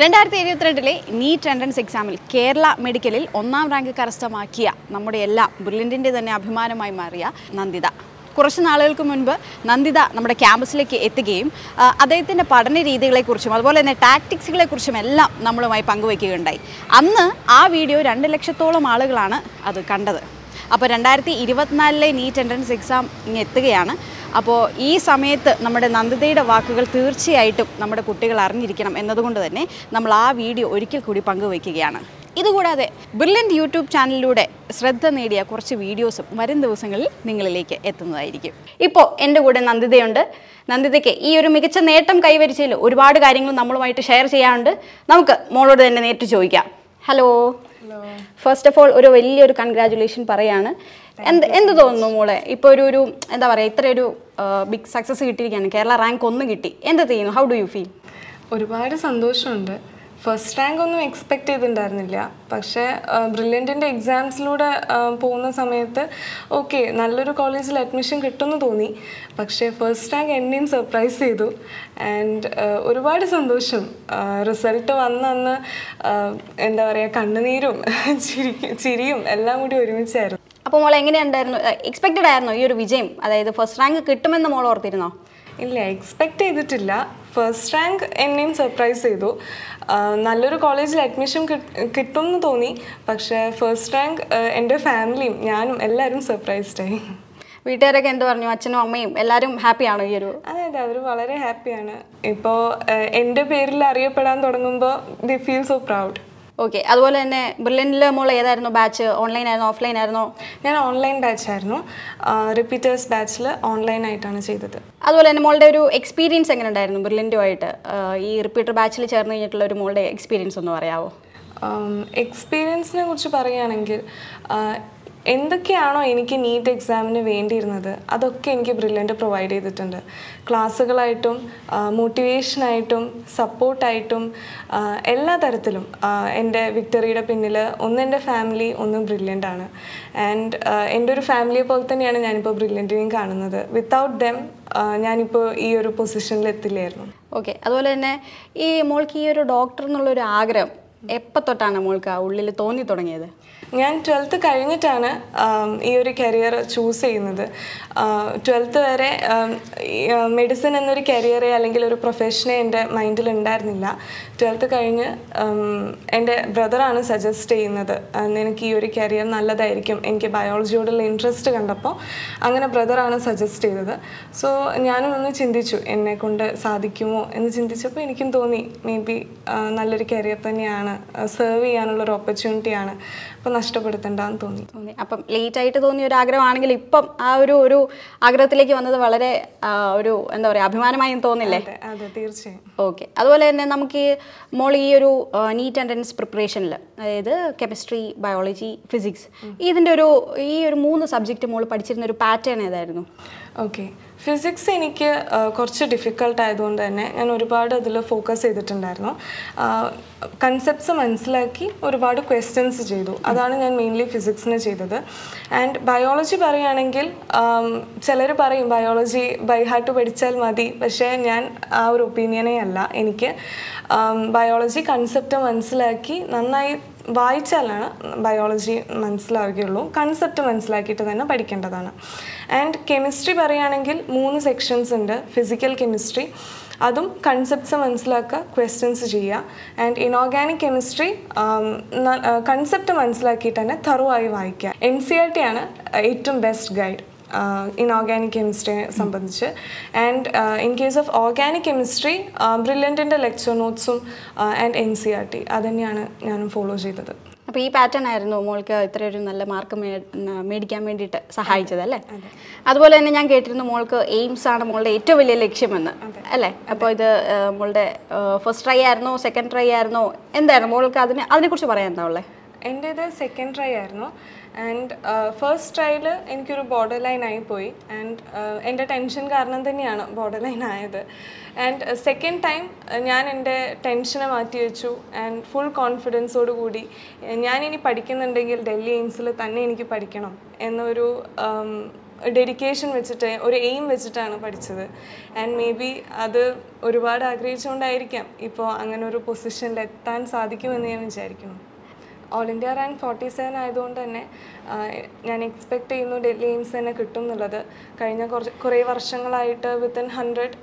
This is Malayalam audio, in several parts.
രണ്ടായിരത്തി ഇരുപത്തിരണ്ടിലെ നീറ്റ് എൻട്രൻസ് എക്സാമിൽ കേരള മെഡിക്കലിൽ ഒന്നാം റാങ്ക് കരസ്ഥമാക്കിയ നമ്മുടെ എല്ലാം ബ്രില്യന്റിന്റെ തന്നെ അഭിമാനമായി മാറിയ നന്ദിത. കുറച്ച് നാളുകൾക്ക് മുൻപ് നന്ദിത നമ്മുടെ ക്യാമ്പസിലേക്ക് എത്തുകയും അദ്ദേഹത്തിന്റെ പഠന രീതികളെക്കുറിച്ചും അതുപോലെ തന്നെ ടാക്ടിക്സുകളെക്കുറിച്ചും എല്ലാം നമ്മളുമായി പങ്കുവയ്ക്കുകയുണ്ടായി അന്ന് ആ വീഡിയോ രണ്ട് ലക്ഷത്തോളം ആളുകളാണ് അത് കണ്ടത്. അപ്പോൾ രണ്ടായിരത്തി ഇരുപത്തിനാലിലെ നീറ്റ് എൻട്രൻസ് എക്സാം ഇങ്ങ് എത്തുകയാണ്. അപ്പോൾ ഈ സമയത്ത് നമ്മുടെ നന്ദിതയുടെ വാക്കുകൾ തീർച്ചയായിട്ടും നമ്മുടെ കുട്ടികൾ അറിഞ്ഞിരിക്കണം എന്നതുകൊണ്ട് തന്നെ നമ്മൾ ആ വീഡിയോ ഒരിക്കൽ കൂടി പങ്കുവയ്ക്കുകയാണ്. ഇതുകൂടാതെ ബ്രില്യന്റ് യൂട്യൂബ് ചാനലിലൂടെ ശ്രദ്ധ നേടിയ കുറച്ച് വീഡിയോസും വരും ദിവസങ്ങളിൽ നിങ്ങളിലേക്ക് എത്തുന്നതായിരിക്കും. ഇപ്പോൾ എന്റെ കൂടെ നന്ദിതയുണ്ട്. നന്ദിതയ്ക്ക് ഈ ഒരു മികച്ച നേട്ടം കൈവരിച്ചതിൽ ഒരുപാട് കാര്യങ്ങൾ നമ്മളുമായിട്ട് ഷെയർ ചെയ്യാറുണ്ട് നമുക്ക് മോളോട് തന്നെ നേരിട്ട് ചോദിക്കാം. ഹലോ. ഫസ്റ്റ് ഓഫ് ഓൾ ഒരു വലിയൊരു കൺഗ്രാജുലേഷൻ പറയാണ്. എന്ത് എന്ത് തോന്നുന്നു മോളെ? ഇപ്പോൾ ഒരു ഒരു എന്താ പറയുക ഇത്രയൊരു ബിഗ് സക്സസ് കിട്ടിയിരിക്കുകയാണ്. കേരള റാങ്ക് ഒന്ന് കിട്ടി. എന്ത് ചെയ്യുന്നു? ഹൗ ഡു യു ഫീൽ ഒരുപാട് സന്തോഷമുണ്ട്. ഫസ്റ്റ് റാങ്ക് ഒന്നും എക്സ്പെക്റ്റ് ചെയ്തിട്ടുണ്ടായിരുന്നില്ല. പക്ഷേ ബ്രില്യന്റിന്റെ എക്സാംസിലൂടെ പോകുന്ന സമയത്ത് ഓക്കെ നല്ലൊരു കോളേജിൽ അഡ്മിഷൻ കിട്ടുമെന്ന് തോന്നി. പക്ഷേ ഫസ്റ്റ് റാങ്ക് എന്നെയും സർപ്രൈസ് ചെയ്തു. ആൻഡ് ഒരുപാട് സന്തോഷം. റിസൾട്ട് വന്നന്ന് എന്താ പറയുക കണ്ണുനീരും ചിരി ചിരിയും എല്ലാം കൂടി ഒരുമിച്ചായിരുന്നു. അപ്പോൾ മോൾ എങ്ങനെയുണ്ടായിരുന്നു? എക്സ്പെക്റ്റഡ് ആയിരുന്നോ ഈ ഒരു വിജയം? അതായത് ഫസ്റ്റ് റാങ്ക് കിട്ടുമെന്ന് മോൾ ഓർത്തിരുന്നോ? ഇല്ല എക്സ്പെക്റ്റ് ചെയ്തിട്ടില്ല. ഫസ്റ്റ് റാങ്ക് എന്നെയും സർപ്രൈസ് ചെയ്തു. നല്ലൊരു കോളേജിൽ അഡ്മിഷൻ കിട്ടും എന്ന് തോന്നി. പക്ഷേ ഫസ്റ്റ് റാങ്ക് എന്റെ ഫാമിലിയും ഞാനും എല്ലാവരും സർപ്രൈസ്ഡ് ആയി. വീട്ടുകാരൊക്കെ എന്ത് പറഞ്ഞു? അച്ഛനും അമ്മയും എല്ലാവരും ഹാപ്പിയാണോ ഈ ഒരു അതെ അതെ അവർ വളരെ ഹാപ്പിയാണ് ഇപ്പോൾ എന്റെ പേരിൽ അറിയപ്പെടാൻ തുടങ്ങുമ്പോൾ the feel so proud okay അതുപോലെ തന്നെ ബ്രില്യനിൽ മോൾ ഏതായിരുന്നു ബാച്ച് ഓൺലൈൻ ആയിരുന്നോ ഓഫ്ലൈൻ ആയിരുന്നോ? ഞാൻ ഓൺലൈൻ ബാച്ച് ആയിരുന്നു. റിപ്പീറ്റേഴ്സ് ബാച്ചിൽ ഓൺലൈൻ ആയിട്ടാണ് ചെയ്തത്. അതുപോലെ തന്നെ മോളുടെ ഒരു എക്സ്പീരിയൻസ് എങ്ങനെ ഉണ്ടായിരുന്നു ബ്രില്യന്റുമായിട്ട് ഈ റിപ്പീറ്റർ ബാച്ചിൽ ചേർന്ന് കഴിഞ്ഞിട്ടുള്ള ഒരു മോളുടെ എക്സ്പീരിയൻസ് ഒന്ന് പറയാമോ എക്സ്പീരിയൻസിനെ കുറിച്ച് പറയുകയാണെങ്കിൽ എന്തൊക്കെയാണോ എനിക്ക് നീറ്റ് എക്സാമിന് വേണ്ടിയിരുന്നത് അതൊക്കെ എനിക്ക് ബ്രില്യന്റ് പ്രൊവൈഡ് ചെയ്തിട്ടുണ്ട്. ക്ലാസ്സുകളായിട്ടും മോട്ടിവേഷനായിട്ടും സപ്പോർട്ടായിട്ടും എല്ലാ തരത്തിലും എന്റെ വിക്ടറിയുടെ പിന്നിൽ ഒന്ന് എന്റെ ഫാമിലി ഒന്നും ബ്രില്യന്റ് ആണ്. ആൻഡ് എന്റെ ഒരു ഫാമിലിയെ പോലെ തന്നെയാണ് ഞാനിപ്പോൾ ബ്രില്യന്റിനെയും കാണുന്നത്. വിത്തൗട്ട് ദെം ഞാനിപ്പോൾ ഈ ഒരു പൊസിഷനിൽ എത്തില്ലായിരുന്നു. ഓക്കെ അതുപോലെ തന്നെ ഈ മോൾക്ക് ഈ ഒരു ഡോക്ടർ എന്നുള്ളൊരു ആഗ്രഹം എപ്പോൾ തൊട്ടാണ് മോൾക്ക് ആ ഉള്ളിൽ തോന്നി തുടങ്ങിയത്? ഞാൻ ട്വൽത്ത് കഴിഞ്ഞിട്ടാണ് ഈ ഒരു കരിയർ ചൂസ് ചെയ്യുന്നത്. ട്വൽത്ത് വരെ മെഡിസിൻ എന്നൊരു കരിയറെ അല്ലെങ്കിൽ ഒരു പ്രൊഫഷനെ എന്റെ മൈൻഡിൽ ഉണ്ടായിരുന്നില്ല. ട്വൽത്ത് കഴിഞ്ഞ് എന്റെ ബ്രദറാണ് സജസ്റ്റ് ചെയ്യുന്നത്. എനിക്ക് ഈ ഒരു കരിയർ നല്ലതായിരിക്കും. എനിക്ക് ബയോളജിയോടുള്ള ഇൻട്രസ്റ്റ് കണ്ടപ്പോൾ അങ്ങനെ ബ്രദറാണ് സജസ്റ്റ് ചെയ്തത്. സോ ഞാനും ഒന്ന് ചിന്തിച്ചു എന്നെ കൊണ്ട് സാധിക്കുമോ? എന്ന് ചിന്തിച്ചപ്പോൾ എനിക്കും തോന്നി മേ ബി നല്ലൊരു കരിയർ തന്നെയാണ് സെർവ് ചെയ്യാനുള്ളൊരു ഓപ്പർച്യൂണിറ്റിയാണ് അപ്പോൾ നഷ്ടപ്പെടുത്തണ്ടെന്ന് തോന്നി. തോന്നി. അപ്പം ലേറ്റ് ആയിട്ട് തോന്നിയ ഒരു ആഗ്രഹമാണെങ്കിൽ ഇപ്പം ആ ഒരു ഒരു ആഗ്രഹത്തിലേക്ക് വന്നത് വളരെ ഒരു എന്താ പറയുക അഭിമാനമായും തോന്നില്ലേ? അതെ അതെ തീർച്ചയായും. ഓക്കെ അതുപോലെ തന്നെ നമുക്ക് ഈ മോൾ ഈ ഒരു നീറ്റ് എൻട്രൻസ് പ്രിപ്പറേഷനിൽ അതായത് കെമിസ്ട്രി ബയോളജി ഫിസിക്സ് ഇതിന്റെ ഒരു ഈ ഒരു മൂന്ന് സബ്ജക്റ്റ് മോൾ പഠിച്ചിരുന്ന ഒരു പാറ്റേൺ ഏതായിരുന്നു? ഓക്കെ ഫിസിക്സ് എനിക്ക് കുറച്ച് ഡിഫിക്കൾട്ട് ആയതുകൊണ്ട് തന്നെ ഞാൻ ഒരുപാട് അതിൽ ഫോക്കസ് ചെയ്തിട്ടുണ്ടായിരുന്നു. കൺസെപ്റ്റ്സ് മനസ്സിലാക്കി ഒരുപാട് ക്വസ്റ്റ്യൻസ് ചെയ്തു. അതാണ് ഞാൻ മെയിൻലി ഫിസിക്സിന് ചെയ്തത്. ആൻഡ് ബയോളജി പറയുകയാണെങ്കിൽ ചിലർ പറയും ബയോളജി ബൈ ഹാർട്ട് പഠിച്ചാൽ മതി. പക്ഷേ ഞാൻ ആ ഒരു ഒപ്പീനിയനേ അല്ല. എനിക്ക് ബയോളജി കൺസെപ്റ്റ് മനസ്സിലാക്കി നന്നായി വായിച്ചാലാണ് ബയോളജി മനസ്സിലാവുകയുള്ളൂ. കൺസെപ്റ്റ് മനസ്സിലാക്കിയിട്ട് തന്നെ പഠിക്കേണ്ടതാണ്. ആൻഡ് കെമിസ്ട്രി പറയുകയാണെങ്കിൽ മൂന്ന് സെക്ഷൻസ് ഉണ്ട്. ഫിസിക്കൽ കെമിസ്ട്രി അതും കൺസെപ്റ്റ്സ് മനസ്സിലാക്കുക ക്വസ്റ്റ്യൻസ് ചെയ്യുക. ആൻഡ് ഇനോർഗാനിക് കെമിസ്ട്രി കൺസെപ്റ്റ് മനസ്സിലാക്കിയിട്ട് തന്നെ തറുവായി വായിക്കുക. എൻ സി ആർ ടി ആണ് ഏറ്റവും ബെസ്റ്റ് ഗൈഡ് ഇനോർഗാനിക് കെമിസ്ട്രിയെ സംബന്ധിച്ച്. And in case of organic chemistry ബ്രില്യന്റിന്റെ lecture നോട്ട്സും and N C R T അതുതന്നെയാണ് ഞാനും ഫോളോ ചെയ്തത്. അപ്പോൾ ഈ പാറ്റേൺ ആയിരുന്നു മോൾക്ക് ഇത്രയൊരു നല്ല മാർക്ക് മേടിക്കാൻ വേണ്ടിയിട്ട് സഹായിച്ചത് അല്ലേ? അതുപോലെ തന്നെ ഞാൻ കേട്ടിരുന്നു മോൾക്ക് എയിംസ് ആണ് മോളുടെ ഏറ്റവും വലിയ ലക്ഷ്യമെന്ന് അല്ലേ? അപ്പോൾ ഇത് മോളുടെ ഫസ്റ്റ് ട്രൈ ആയിരുന്നോ സെക്കൻഡ് ട്രൈ ആയിരുന്നോ? എന്തായിരുന്നു മോൾക്ക് അതിനെ അതിനെക്കുറിച്ച് പറയാൻ എന്താ ഉള്ളത് എന്റേത് സെക്കൻഡ് ട്രൈ ആയിരുന്നു. ആൻഡ് ഫസ്റ്റ് ട്രൈയിൽ എനിക്കൊരു ബോർഡർ ലൈൻ ആയി പോയി. ആൻഡ് എന്റെ ടെൻഷൻ കാരണം തന്നെയാണ് ബോർഡർ ലൈൻ ആയത്. ആൻഡ് സെക്കൻഡ് ടൈം ഞാൻ എന്റെ ടെൻഷനെ മാറ്റി വെച്ചു. ആൻഡ് ഫുൾ കോൺഫിഡൻസോട് കൂടി ഞാൻ ഇനി പഠിക്കുന്നുണ്ടെങ്കിൽ ഡൽഹി എയിംസിൽ തന്നെ എനിക്ക് പഠിക്കണം എന്നൊരു ഡെഡിക്കേഷൻ വെച്ചിട്ട് ഒരു എയിം വെച്ചിട്ടാണ് പഠിച്ചത്. ആൻഡ് മേ ബി അത് ഒരുപാട് ആഗ്രഹിച്ചുകൊണ്ടായിരിക്കാം. ഇപ്പോൾ അങ്ങനെ ഒരു പൊസിഷനിൽ എത്താൻ സാധിക്കുമെന്ന് ഞാൻ വിചാരിക്കുന്നു. All India rank forty seven ആയതുകൊണ്ട് തന്നെ ഞാൻ എക്സ്പെക്ട് ചെയ്യുന്നു ഡൽഹി എയിംസ് തന്നെ കിട്ടും എന്നുള്ളത്. കഴിഞ്ഞ കുറച്ച് കുറേ വർഷങ്ങളായിട്ട് വിത്തിൻ ഹൺഡ്രഡ്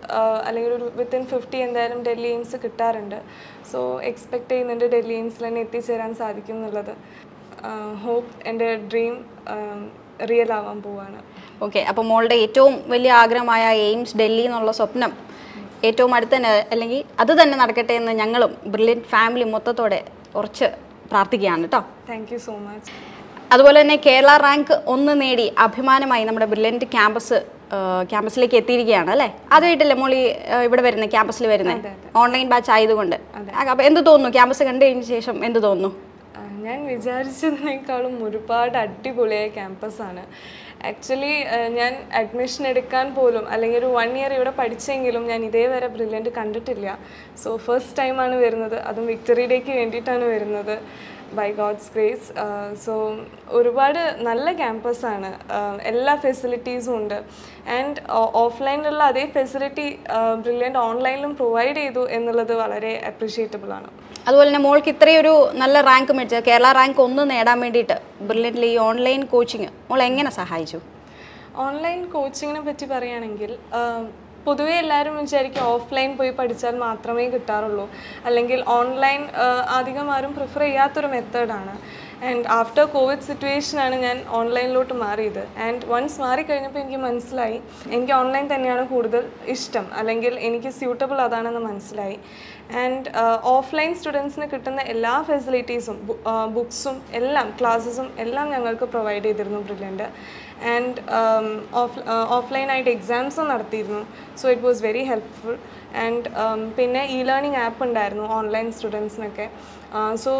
അല്ലെങ്കിൽ ഒരു വിത്തിൻ ഫിഫ്റ്റി എന്തായാലും ഡൽഹി എയിംസ് കിട്ടാറുണ്ട്. സോ എക്സ്പെക്ട് ചെയ്യുന്നുണ്ട് ഡൽഹി എയിംസിൽ തന്നെ എത്തിച്ചേരാൻ സാധിക്കും എന്നുള്ളത്. ഹോപ്പ് എന്റെ ഡ്രീം റിയൽ ആവാൻ പോവാണ്. ഓക്കെ അപ്പോൾ മോളുടെ ഏറ്റവും വലിയ ആഗ്രഹമായ എയിംസ് ഡൽഹി എന്നുള്ള സ്വപ്നം ഏറ്റവും അടുത്ത് തന്നെ അല്ലെങ്കിൽ അത് തന്നെ നടക്കട്ടെ എന്ന് ഞങ്ങളും ബ്രില്യൻ ഫാമിലി മൊത്തത്തോടെ കുറച്ച് പ്രാർത്ഥിക്കുകയാണ് കേട്ടോ താങ്ക് യു സോ മച്ച് അതുപോലെ തന്നെ കേരള റാങ്ക് ഒന്ന് നേടി അഭിമാനമായി നമ്മുടെ ബ്രില്യന്റ് ക്യാമ്പസ് ക്യാമ്പസിലേക്ക് എത്തിയിരിക്കുകയാണ് അല്ലേ? അതായിട്ടല്ലേ മോളി ഇവിടെ വരുന്നത് ക്യാമ്പസിൽ വരുന്നത് ഓൺലൈൻ ബാച്ച് ആയതുകൊണ്ട്. അപ്പോൾ എന്ത് തോന്നുന്നു? ക്യാമ്പസ് കണ്ടു കഴിഞ്ഞ ശേഷം എന്ത് തോന്നുന്നു? ഞാൻ വിചാരിച്ചതിനേക്കാളും ഒരുപാട് അടിപൊളിയായ ക്യാമ്പസാണ്. ആക്ച്വലി ഞാൻ അഡ്മിഷൻ എടുക്കാൻ പോലും അല്ലെങ്കിൽ ഒരു വൺ ഇയർ ഇവിടെ പഠിച്ചെങ്കിലും ഞാൻ ഇതേവരെ ബ്രില്യന്റ് കണ്ടിട്ടില്ല. സോ ഫസ്റ്റ് ടൈമാണ് വരുന്നത്. അതും വിക്ടറി ഡേക്ക് വേണ്ടിയിട്ടാണ് വരുന്നത്. ബൈ ഗോഡ്സ് ഗ്രേസ് സോ ഒരുപാട് നല്ല ക്യാമ്പസാണ് എല്ലാ ഫെസിലിറ്റീസും ഉണ്ട്. ആൻഡ് ഓഫ്ലൈനിലുള്ള അതേ ഫെസിലിറ്റി ബ്രില്യന്റ് ഓൺലൈനിലും പ്രൊവൈഡ് ചെയ്തു എന്നുള്ളത് വളരെ അപ്രീഷിയേറ്റബിൾ ആണ്. അതുപോലെ തന്നെ മോൾക്ക് ഇത്രയൊരു നല്ല റാങ്ക് മേടിച്ച കേരള റാങ്ക് ഒന്ന് നേടാൻ വേണ്ടിയിട്ട് ബ്രില്യന്റിൽ ഈ ഓൺലൈൻ കോച്ചിങ് മോൾ എങ്ങനെ സഹായിച്ചു? ഓൺലൈൻ കോച്ചിങ്ങിനെ പറ്റി പറയുകയാണെങ്കിൽ ആഹ്, പൊതുവേ എല്ലാവരും വിചാരിക്കും ഓഫ്ലൈൻ പോയി പഠിച്ചാൽ മാത്രമേ കിട്ടാറുള്ളൂ. അല്ലെങ്കിൽ ഓൺലൈൻ അധികം ആരും പ്രിഫർ ചെയ്യാത്തൊരു മെത്തേഡാണ് ആൻഡ് ആഫ്റ്റർ കോവിഡ് സിറ്റുവേഷനാണ് ഞാൻ ഓൺലൈനിലോട്ട് മാറിയത്. ആൻഡ് വൺസ് മാറിക്കഴിഞ്ഞപ്പോൾ എനിക്ക് മനസ്സിലായി. എനിക്ക് ഓൺലൈൻ തന്നെയാണ് കൂടുതൽ ഇഷ്ടം. അല്ലെങ്കിൽ എനിക്ക് സ്യൂട്ടബിൾ അതാണെന്ന് മനസ്സിലായി. ആൻഡ് ഓഫ്ലൈൻ സ്റ്റുഡൻസിന് കിട്ടുന്ന എല്ലാ ഫെസിലിറ്റീസും ബുക്സും എല്ലാം ക്ലാസ്സസും എല്ലാം ഞങ്ങൾക്ക് പ്രൊവൈഡ് ചെയ്തിരുന്നു. ബ്രില്യന്റ് ആൻഡ് ഓഫ് ഓഫ്ലൈനായിട്ട് എക്സാംസും നടത്തിയിരുന്നു. So it was very helpful and പിന്നെ ഇ ലേണിംഗ് ആപ്പ് ഉണ്ടായിരുന്നു ഓൺലൈൻ സ്റ്റുഡൻസിനൊക്കെ സോ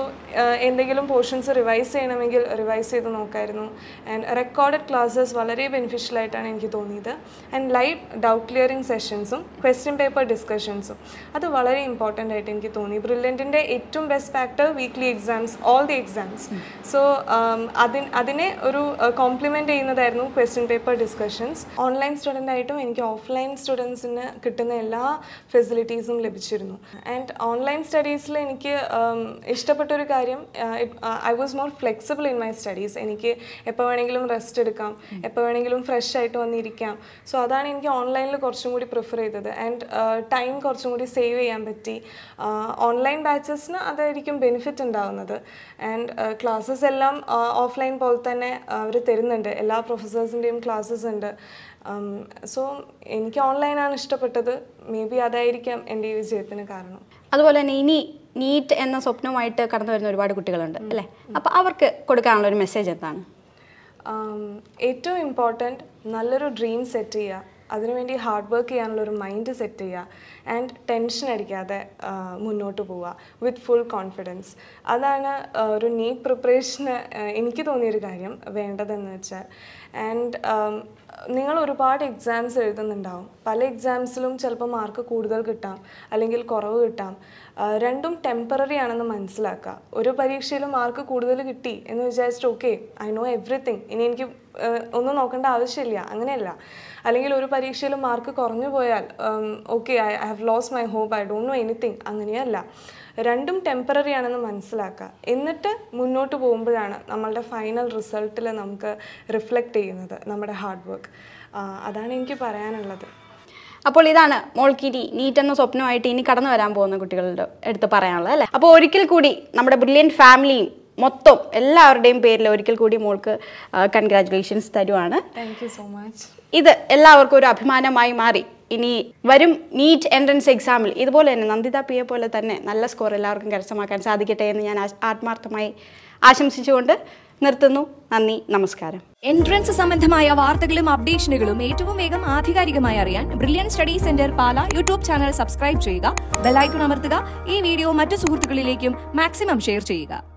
എന്തെങ്കിലും പോർഷൻസ് റിവൈസ് ചെയ്യണമെങ്കിൽ റിവൈസ് ചെയ്ത് നോക്കായിരുന്നു. ആൻഡ് റെക്കോർഡഡ് ക്ലാസ്സസ് വളരെ ബെനിഫിഷ്യലായിട്ടാണ് എനിക്ക് തോന്നിയത്. ആൻഡ് ലൈവ് ഡൗട്ട് ക്ലിയറിംഗ് സെഷൻസും ക്വസ്റ്റ്യൻ പേപ്പർ ഡിസ്കഷൻസും അത് വളരെ ഇമ്പോർട്ടന്റ് ആയിട്ട് എനിക്ക് തോന്നി. ബ്രില്യന്റിന്റെ ഏറ്റവും best factor weekly exams all the exams so അതിന് അതിനെ ഒരു compliment ചെയ്യുന്നതായിരുന്നു question paper discussions online student ആയിട്ടും എനിക്ക് ഓഫ്ലൈൻ സ്റ്റുഡൻസിന് കിട്ടുന്ന എല്ലാ ഫെസിലിറ്റീസും ലഭിച്ചിരുന്നു. ആൻഡ് ഓൺലൈൻ സ്റ്റഡീസിൽ എനിക്ക് ഇഷ്ടപ്പെട്ടൊരു കാര്യം I was more flexible in my studies എനിക്ക് എപ്പോൾ വേണമെങ്കിലും റെസ്റ്റ് എടുക്കാം എപ്പോൾ വേണമെങ്കിലും ഫ്രഷ് ആയിട്ട് വന്നിരിക്കാം. സോ അതാണ് എനിക്ക് ഓൺലൈനിൽ കുറച്ചും കൂടി പ്രിഫർ ചെയ്തത്. ആൻഡ് ടൈം കുറച്ചും കൂടി സേവ് ചെയ്യാൻ പറ്റി. ഓൺലൈൻ ബാച്ചസിന് അതായിരിക്കും ബെനിഫിറ്റ് ഉണ്ടാവുന്നത്. ആൻഡ് ക്ലാസ്സസ് എല്ലാം ഓഫ്ലൈൻ പോലെ തന്നെ അവർ തരുന്നുണ്ട്. എല്ലാ പ്രൊഫസേഴ്സിന്റെയും ക്ലാസ്സസ് ഉണ്ട്. സോ എനിക്ക് ഓൺലൈനാണ് ഇഷ്ടപ്പെട്ടത്. മേ ബി അതായിരിക്കാം എന്റെ ഈ വിജയത്തിന് കാരണം. അതുപോലെ തന്നെ ഇനി നീറ്റ് എന്ന സ്വപ്നമായിട്ട് കടന്നു വരുന്ന ഒരുപാട് കുട്ടികളുണ്ട് അല്ലേ? അപ്പോൾ അവർക്ക് കൊടുക്കാനുള്ള ഒരു മെസ്സേജ് എന്താണ്? ഏറ്റവും ഇമ്പോർട്ടന്റ് നല്ലൊരു ഡ്രീം സെറ്റ് ചെയ്യുക. അതിനുവേണ്ടി ഹാർഡ് വർക്ക് ചെയ്യാനുള്ള ഒരു മൈൻഡ് സെറ്റ് ചെയ്യുക ആൻഡ് ടെൻഷൻ അടിക്കാതെ മുന്നോട്ട് പോവുക വിത്ത് ഫുൾ കോൺഫിഡൻസ് അതാണ് ഒരു നീറ്റ് പ്രിപ്പറേഷന് എനിക്ക് തോന്നിയൊരു കാര്യം വേണ്ടതെന്ന് വെച്ചാൽ. ആൻഡ് നിങ്ങൾ ഒരുപാട് എക്സാംസ് എഴുതുന്നുണ്ടാവും. പല എക്സാംസിലും ചിലപ്പോൾ മാർക്ക് കൂടുതൽ കിട്ടാം അല്ലെങ്കിൽ കുറവ് കിട്ടാം. രണ്ടും ടെമ്പററി ആണെന്ന് മനസ്സിലാക്കുക. ഒരു പരീക്ഷയിൽ മാർക്ക് കൂടുതൽ കിട്ടി എന്ന് വിചാരിച്ചിട്ട് ഓക്കെ ഐ നോ എവറിത്തിങ് ഇനി എനിക്ക് ഒന്നും നോക്കേണ്ട ആവശ്യമില്ല. അങ്ങനെയല്ല. അല്ലെങ്കിൽ ഒരു പരീക്ഷയിൽ മാർക്ക് കുറഞ്ഞു പോയാൽ okay I have lose my hope I don't know anything അങ്ങനെയല്ല. രണ്ടും ടെമ്പററി ആണെന്ന് മനസ്സിലാക്കുക. എന്നിട്ട് മുന്നോട്ട് പോകുമ്പോഴാണ് നമ്മളുടെ ഫൈനൽ റിസൾട്ടിൽ നമുക്ക് റിഫ്ലക്റ്റ് ചെയ്യുന്നത് നമ്മുടെ ഹാർഡ് വർക്ക് അതാണ് എനിക്ക് പറയാനുള്ളത്. അപ്പോൾ ഇതാണ് മോൾക്കിരി നീറ്റ് എന്ന സ്വപ്നമായിട്ട് ഇനി കടന്നു വരാൻ പോകുന്ന കുട്ടികളുടെ അടുത്ത് പറയാനുള്ളത് അല്ലേ? അപ്പോൾ ഒരിക്കൽ കൂടി നമ്മുടെ ബ്രില്യൻ ഫാമിലിയും മൊത്തം എല്ലാവരുടെയും പേരിൽ ഒരിക്കൽ കൂടി മോൾക്ക് കൺഗ്രാറ്റുലേഷൻസ് തരുവാണ്. താങ്ക് യു സോ മച്ച് ഇത് എല്ലാവർക്കും ഒരു അഭിമാനമായി മാറി. ഇനി വരും നീറ്റ് എൻട്രൻസ് എക്സാമിൽ ഇതുപോലെ തന്നെ നന്ദിത പിയെ പോലെ തന്നെ നല്ല സ്കോർ എല്ലാവർക്കും കരസ്ഥമാക്കാൻ സാധിക്കട്ടെ എന്ന് ഞാൻ ആത്മാർത്ഥമായി ആശംസിച്ചുകൊണ്ട് നിർത്തുന്നു. നന്ദി നമസ്കാരം. എൻട്രൻസ് സംബന്ധമായ വാർത്തകളും അപ്ഡേഷനുകളും ഏറ്റവും വേഗം ആധികാരികമായി അറിയാൻ Brilliant study centre Pala YouTube channel subscribe ചെയ്യുക ബെല്ലൈക്കൺ അമർത്തുക ഈ വീഡിയോ മറ്റു സുഹൃത്തുക്കളിലേക്കും മാക്സിമം ഷെയർ ചെയ്യുക.